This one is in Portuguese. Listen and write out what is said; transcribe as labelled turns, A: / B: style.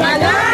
A: Salão!